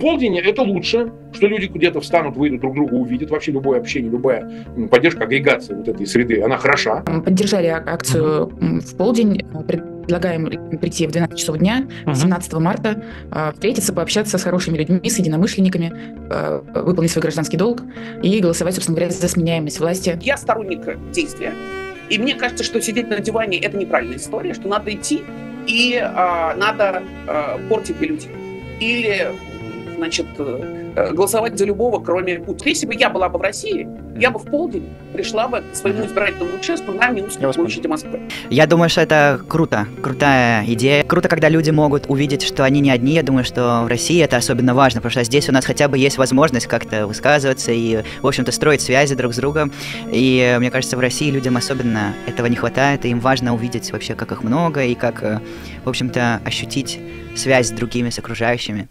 полдень это лучше, что люди где-то встанут, выйдут, друг друга увидят. Вообще любое общение, любая поддержка, агрегация вот этой среды, она хороша. Поддержали акцию в полдень. Предлагаем прийти в 12 часов дня, 17 марта, а, встретиться, пообщаться с хорошими людьми, с единомышленниками, а, выполнить свой гражданский долг и голосовать, собственно говоря, за сменяемость власти. Я сторонник действия. И мне кажется, что сидеть на диване – это неправильная история, что надо идти и э, надо э, портить бюллетень. Или значит, э, голосовать за любого, кроме Путина. Если бы я была бы в России, я бы в полдень пришла бы к своему избирательному участку на Минской площади Москвы. Я думаю, что это круто, крутая идея. Круто, когда люди могут увидеть, что они не одни. Я думаю, что в России это особенно важно, потому что здесь у нас хотя бы есть возможность как-то высказываться и, в общем-то, строить связи друг с другом. И мне кажется, в России людям особенно этого не хватает, и им важно увидеть вообще, как их много, и как, э, в общем-то, ощутить связь с другими, с окружающими.